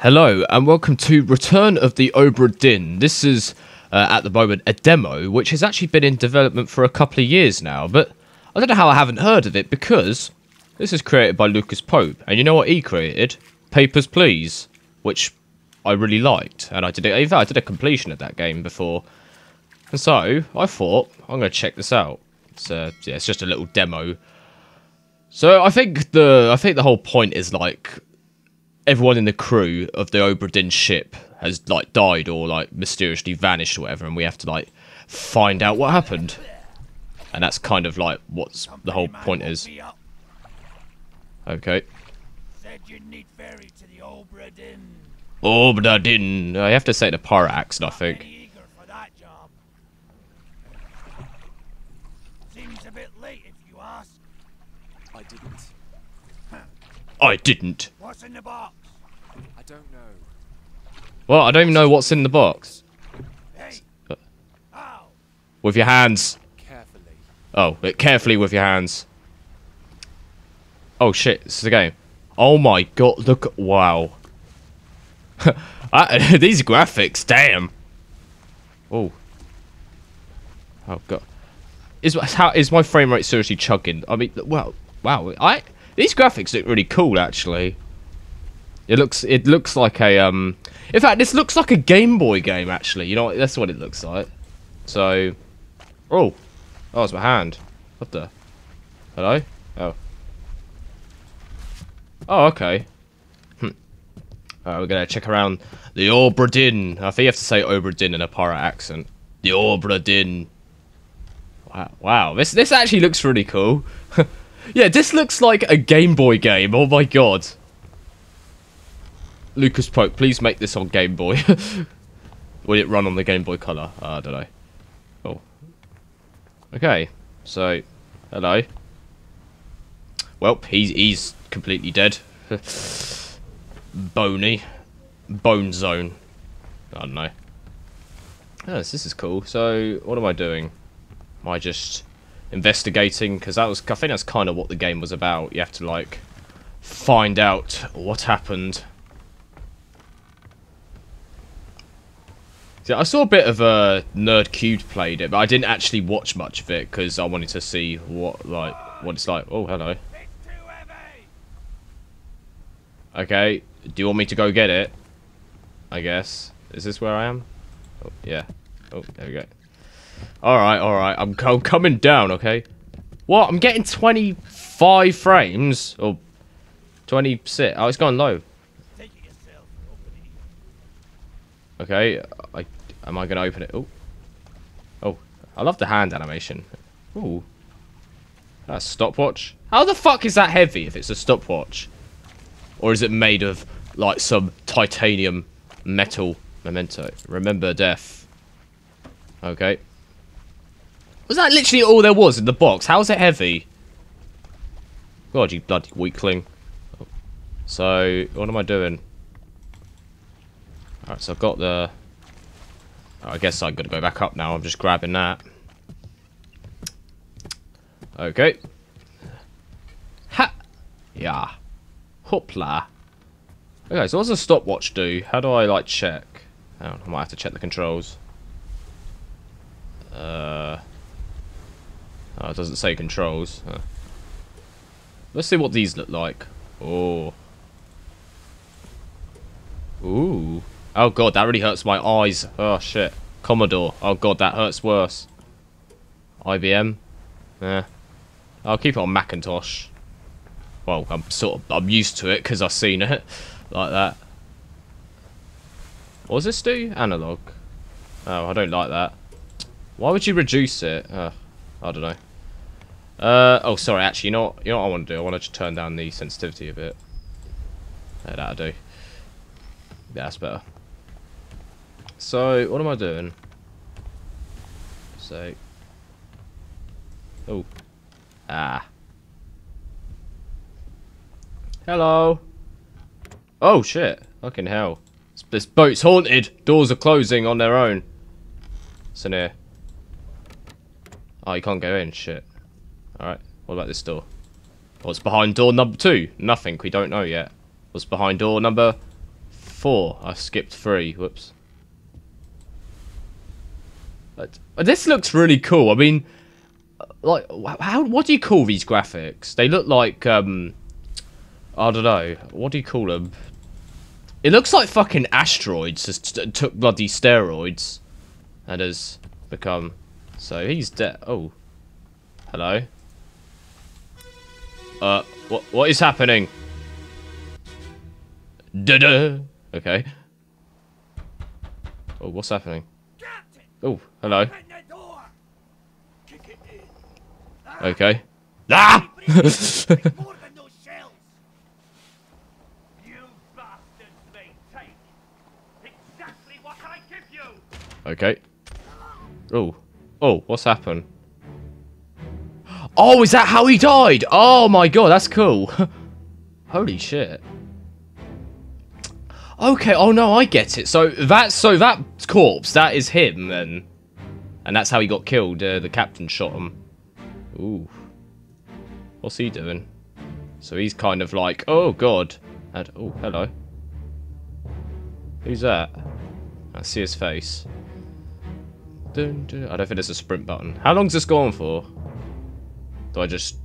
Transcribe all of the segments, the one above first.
Hello and welcome to Return of the Obra Dinn. This is uh, at the moment a demo which has actually been in development for a couple of years now, but I don't know how I haven't heard of it because this is created by Lucas Pope, and you know what he created? Papers, Please, which I really liked, and I did it. I did a completion of that game before, and so I thought I'm going to check this out. It's uh, yeah, it's just a little demo. So I think the I think the whole point is like everyone in the crew of the Obra Dinn ship has like died or like mysteriously vanished or whatever, and we have to like find out what happened. And that's kind of like what's the whole point is. Okay. Said you'd need ferry to the Obra Dinn. Obra Dinn. I have to say the pirate accent, I think. Eager for that job. Seems a bit late if you ask. I didn't. I didn't. What's in the box? I don't know. Well, I don't even know what's in the box. With your hands. Oh, carefully with your hands. Oh shit, this is a game. Oh my god, look, wow. I- ah, These graphics, damn. Oh. Oh god. Is how is my frame rate seriously chugging? I mean, wow, wow. I these graphics look really cool actually. It looks it looks like a um. In fact, this looks like a Game Boy game actually. You know, what? that's what it looks like. So, oh, oh, it's my hand. What the? Hello? Oh. Oh, okay. Hm. Alright, we're gonna check around the Obra Dinn. I think you have to say Obra in a pirate accent. The Obra. Wow, wow, this this actually looks really cool. yeah, this looks like a Game Boy game. Oh my god. Lucas Pope, please make this on Game Boy. Will it run on the Game Boy Color? Uh, I don't know. Oh. Okay, so, hello. Well, he's he's completely dead. Bony, bone zone. I don't know. Yes, this is cool. So, what am I doing? Am I just investigating? Because that was, I think that's kind of what the game was about. You have to like find out what happened. See, I saw a bit of uh, NerdCubed played it, but I didn't actually watch much of it because I wanted to see what like what it's like. Oh, hello. Okay, do you want me to go get it? I guess. Is this where I am? Oh, yeah. Oh, there we go. Alright, alright. I'm, I'm coming down, okay? What? I'm getting 25 frames? Or 26? Oh, it's gone low. Okay, I, am I going to open it? Oh. Oh, I love the hand animation. Ooh. That's a stopwatch. How the fuck is that heavy if it's a stopwatch? Or is it made of, like, some titanium metal memento? Remember death. Okay. Was that literally all there was in the box? How is it heavy? God, you bloody weakling. So, what am I doing? Alright, so I've got the... Oh, I guess I've got to go back up now. I'm just grabbing that. Okay. Ha! Yeah. Hoopla. Okay, so what's a stopwatch do? How do I, like, check? On, I might have to check the controls. Uh... Oh, it doesn't say controls. Huh. Let's see what these look like. Oh. Ooh. Oh god, that really hurts my eyes. Oh shit. Commodore. Oh god, that hurts worse. IBM. Yeah. I'll keep it on Macintosh. Well, I'm sort of I'm used to it because I've seen it like that. What does this do? Analog. Oh, I don't like that. Why would you reduce it? Uh, I don't know. Uh, oh, sorry. Actually, you know what? You know what I want to do? I want to turn down the sensitivity a bit. Yeah, that'll do. Yeah, that's better. So, what am I doing? So, oh, ah, hello. Oh shit! Fucking hell! This, this boat's haunted. Doors are closing on their own. In here? Oh, you can't go in. Shit. All right. What about this door? What's behind door number two? Nothing. We don't know yet. What's behind door number four. I skipped three. Whoops. But, this looks really cool. I mean, like, how? What do you call these graphics? They look like um, I don't know. What do you call them? It looks like fucking asteroids just took bloody steroids and has become. So he's dead. Oh, hello. Uh, what what is happening? Da-da. Okay. Oh, what's happening? Oh, hello. Okay. Ah! Okay. Oh. Oh, what's happened? Oh, is that how he died? Oh my god, that's cool. Holy shit. Okay, oh no, I get it. So that's so that corpse, that is him then. And that's how he got killed. Uh, the captain shot him. Ooh. What's he doing? So he's kind of like, oh god. And oh, hello. Who's that? I see his face. Dun, dun. I don't think there's a sprint button. How long's this going for? Do I just...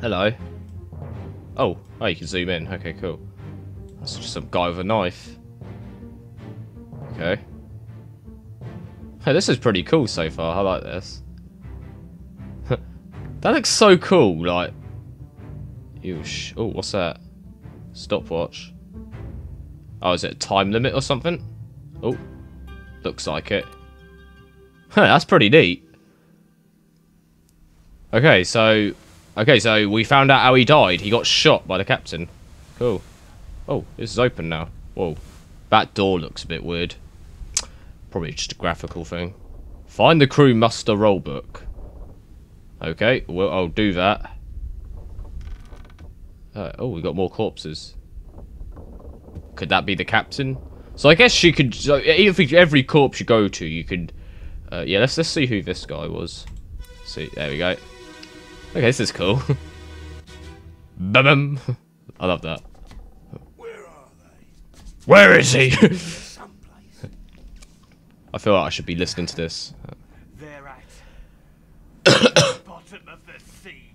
Hello? Oh, oh, you can zoom in. Okay, cool. That's just some guy with a knife. Okay. Hey, this is pretty cool so far. I like this. that looks so cool. Like, Oh, what's that? Stopwatch. Oh, is it a time limit or something? Oh, looks like it. Huh, that's pretty neat. Okay, so okay, so we found out how he died. He got shot by the captain. Cool. Oh, this is open now. Whoa, that door looks a bit weird. Probably just a graphical thing. Find the crew muster roll book. Okay, well I'll do that. Uh, oh, we got more corpses. Could that be the captain? So I guess you could. So every every corpse you go to, you could. Uh, yeah, let's let's see who this guy was. See, there we go. Okay, this is cool. Bum. I love that. Where are they? Where is he? I feel like I should be listening to this. They're at the bottom of the sea.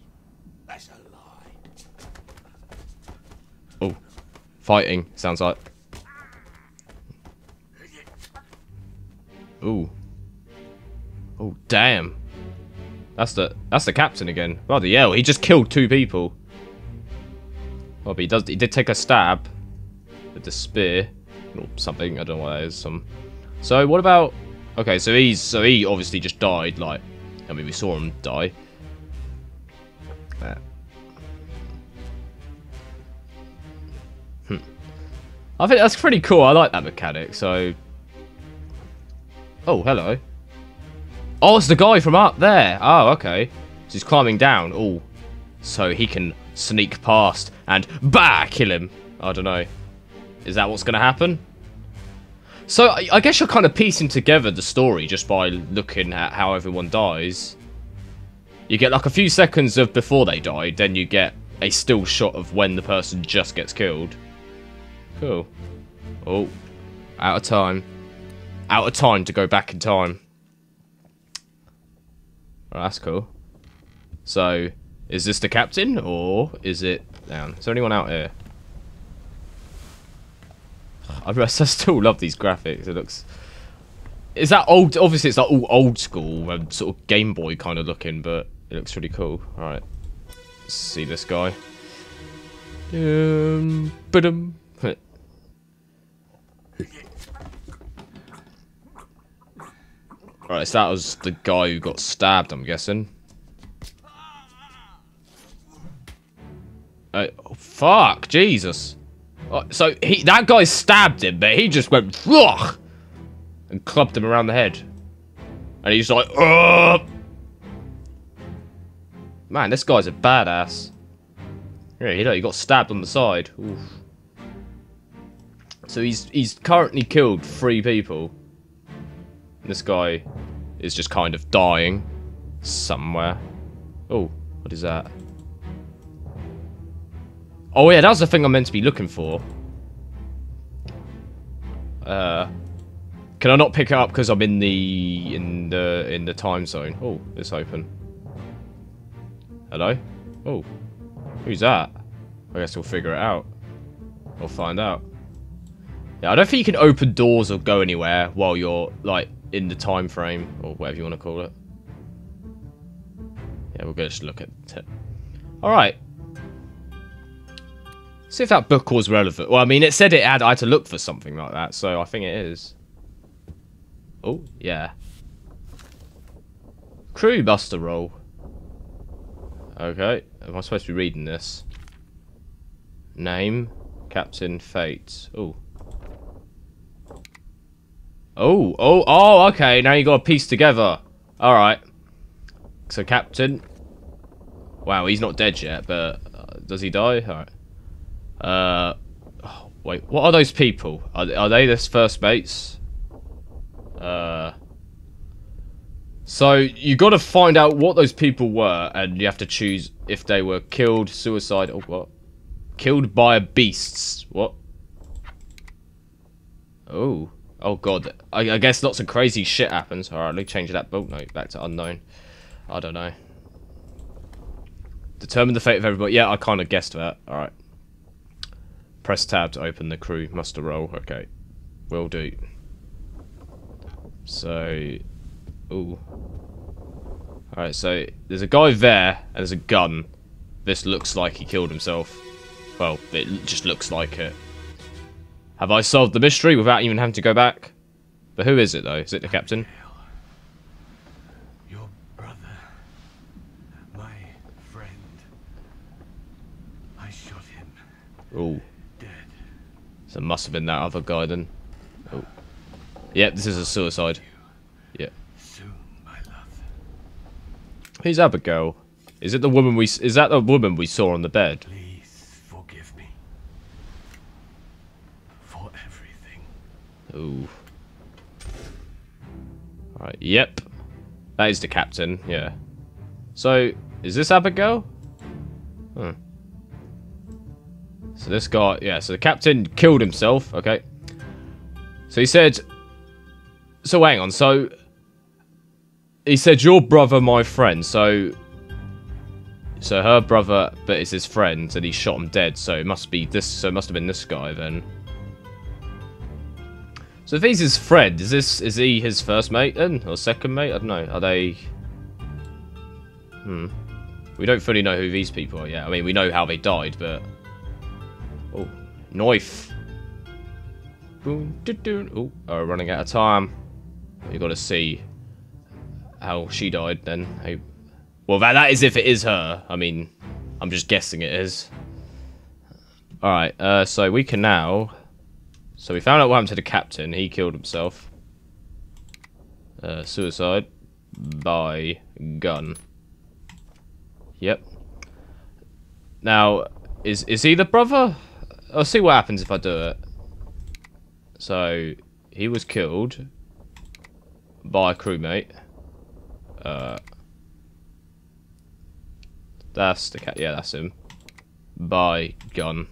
That's a lie. Oh, fighting sounds like. Ooh. Oh damn. That's the that's the captain again. Bloody hell, he just killed two people. Well, but he does he did take a stab with the spear or something. I don't know what that is. Some. So what about? Okay, so he's so he obviously just died. Like, I mean, we saw him die. Uh, I think that's pretty cool. I like that mechanic. So, oh, hello. Oh, it's the guy from up there. Oh, okay. So he's climbing down. Oh, so he can sneak past and bah, kill him. I don't know. Is that what's going to happen? So I, I guess you're kind of piecing together the story just by looking at how everyone dies. You get like a few seconds of before they die, then you get a still shot of when the person just gets killed. Cool. Oh, out of time. Out of time to go back in time. Well, that's cool. So, is this the captain or is it down? Is there anyone out here? I, I still love these graphics. It looks. Is that old? Obviously, it's like all old school and sort of Game Boy kind of looking, but it looks really cool. All right, see this guy. Um, ba-dum. Right, so that was the guy who got stabbed, I'm guessing. Uh, oh, fuck, Jesus. Oh, so he that guy stabbed him, but he just went Ugh! and clubbed him around the head. And he's like, Ugh! Man, this guy's a badass. Yeah, you know, he got stabbed on the side. Oof. So he's he's currently killed three people. This guy is just kind of dying somewhere. Oh, what is that? Oh yeah, that was the thing I'm meant to be looking for. Uh, can I not pick it up because I'm in the in the in the time zone? Oh, it's open. Hello? Oh, who's that? I guess we'll figure it out. We'll find out. Yeah, I don't think you can open doors or go anywhere while you're like in the time frame or whatever you want to call it. Yeah, we'll just look at it. All right. See if that book was relevant. Well, I mean, it said it had I had to look for something like that, so I think it is. Oh, yeah. Crew Muster roll. Okay, am I supposed to be reading this? Name, Captain Fate. Oh. Oh, oh, oh, okay, now you got to piece together. Alright. So, Captain. Wow, he's not dead yet, but uh, does he die? Alright. Uh, oh, wait, what are those people? Are, are they this first mates? Uh, so you got to find out what those people were, and you have to choose if they were killed, suicide, or what? Killed by beasts. What? Oh. Oh god. I, I guess lots of crazy shit happens. Alright, let me change that boat note back to unknown. I don't know. Determine the fate of everybody. Yeah, I kind of guessed that. Alright. Press tab to open the crew muster roll. Okay. Will do. So... Ooh. Alright, so there's a guy there, and there's a gun. This looks like he killed himself. Well, it just looks like it. Have I solved the mystery without even having to go back? But who is it, though? Is it the captain? Your brother, my friend. I shot him Oh, dead. so it must have been that other guy then. Oh. Yep, this is a suicide. Yeah. Soon, my love. Who's Abigail? Is it the woman we... Is that the woman we saw on the bed? Please forgive me for everything. Ooh. Alright, yep. That is the captain, yeah. So, is this Abigail? Hmm. So this guy, yeah, so the captain killed himself, okay. So he said, so hang on, so he said your brother, my friend, so so her brother, but it's his friend, and he shot him dead, so it must be this, so it must have been this guy then. So if he's his friend, is this is he his first mate then? Or second mate? I don't know. Are they Hmm. We don't fully know who these people are yet. I mean we know how they died, but Oh. Knife. Boom doo doo Oh, oh running out of time. You gotta see how she died then. Well that that is if it is her. I mean I'm just guessing it is. Alright, uh so we can now so we found out what happened to the captain. He killed himself. Uh, suicide by gun. Yep. Now, is is he the brother? I'll see what happens if I do it. So, he was killed by a crewmate. Uh, that's the cat. Yeah, that's him. By gun.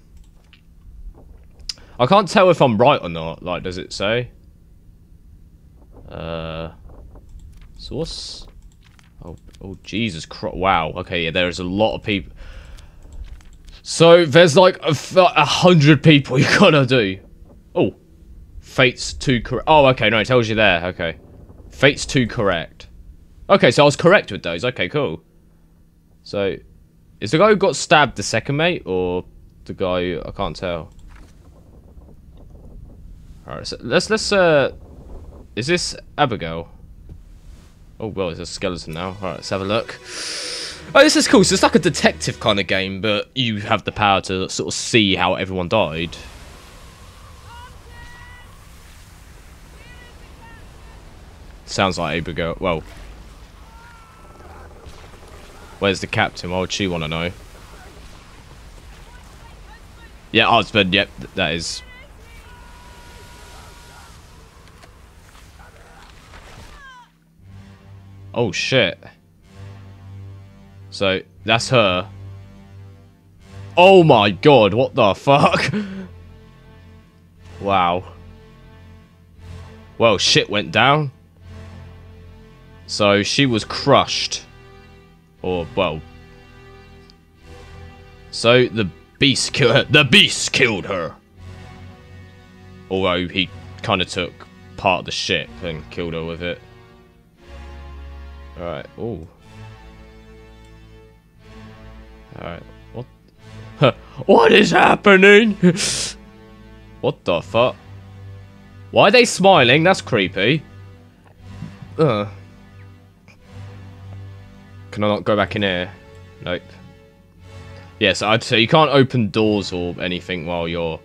I can't tell if I'm right or not. Like, does it say? Uh, source. Oh, oh, Jesus Christ! Wow. Okay, yeah, there's a lot of people. So there's like a hundred people you gotta do. Oh, fate's too correct. Oh, okay, no, it tells you there. Okay, fate's too correct. Okay, so I was correct with those. Okay, cool. So, is the guy who got stabbed the second mate or the guy? Who, I can't tell. Alright, so let's let's uh is this Abigail? Oh well it's a skeleton now. Alright, let's have a look. Oh this is cool, so it's like a detective kind of game, but you have the power to sort of see how everyone died. Sounds like Abigail well. Where's the captain? Why would she want to know? Yeah, husband, yep, that is Oh shit. So that's her. Oh my god, what the fuck? wow. Well, shit went down. So she was crushed. Or, well. So the beast killed her. The beast killed her. Although he kind of took part of the ship and killed her with it. Alright, ooh. Alright, what? what is happening? what the fuck? Why are they smiling? That's creepy. Ugh. Can I not go back in here? Nope. Yes, I'd say you can't open doors or anything while you're,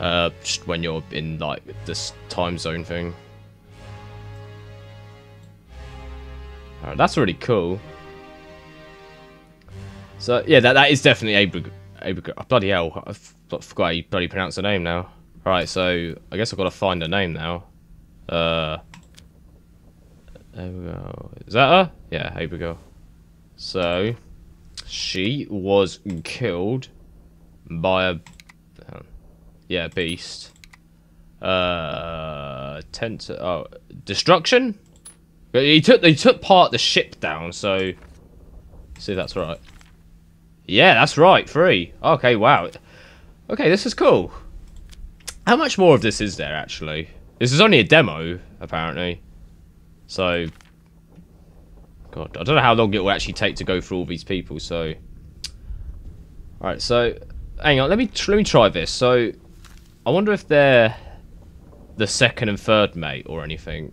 uh, when you're in, like, this time zone thing. Alright, that's really cool. So, yeah, that, that is definitely. Abraham. Oh, bloody hell, I forgot how you bloody pronounce the name now. Alright, so, I guess I've got to find a name now. Uh, there we go. Is that her? Yeah, Abigail. So, she was killed by a, yeah, beast. Uh, tent. Oh, destruction. He took he took part the ship down. So, see that's right. Yeah, that's right. Free. Okay. Wow. Okay, this is cool. How much more of this is there actually? This is only a demo, apparently. So, God, I don't know how long it will actually take to go through all these people. So, all right. So, hang on. Let me let me try this. So, I wonder if they're the second and third mate or anything.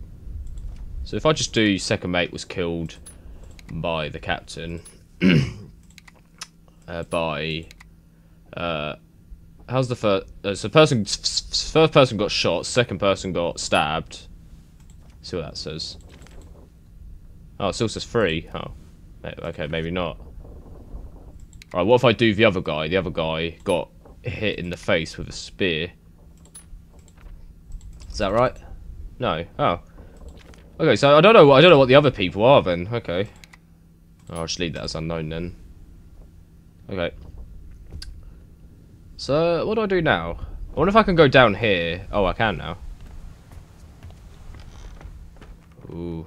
So if I just do second mate was killed by the captain, uh, by uh, how's the first? Uh, so person first person got shot, second person got stabbed. Let's see what that says. Oh, it still says free. Oh, okay, maybe not. Alright, what if I do the other guy? The other guy got hit in the face with a spear. Is that right? No. Oh. Okay, so I don't know. I don't know what the other people are then. Okay. Oh, I'll just leave that as unknown then. Okay. So what do I do now? I wonder if I can go down here. Oh, I can now. Ooh.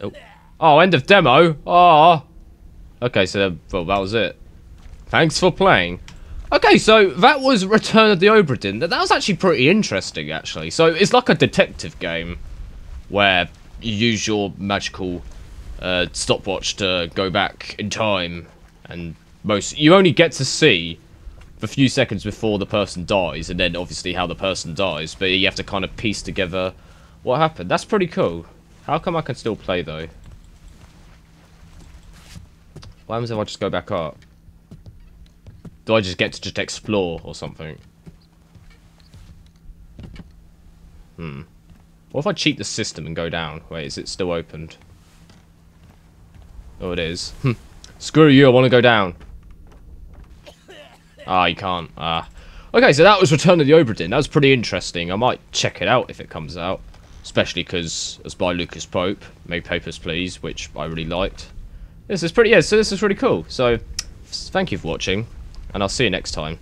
Oh. Oh, end of demo. Oh. Okay, so well, that was it. Thanks for playing. Okay, so that was Return of the Obra Dinn. That was actually pretty interesting, actually. So it's like a detective game where you use your magical uh, stopwatch to go back in time, and most you only get to see the few seconds before the person dies, and then obviously how the person dies. But you have to kind of piece together what happened. That's pretty cool. How come I can still play though? What happens if I just go back up? Do I just get to just explore or something? Hmm. What if I cheat the system and go down? Wait, is it still opened? Oh, it is. Hmm. Screw you, I want to go down. Ah, you can't. Ah. Okay, so that was Return of the Obra. That was pretty interesting. I might check it out if it comes out. Especially because it's by Lucas Pope. Made Papers, Please, which I really liked. This is pretty, yeah, so this is really cool. So, thank you for watching, and I'll see you next time.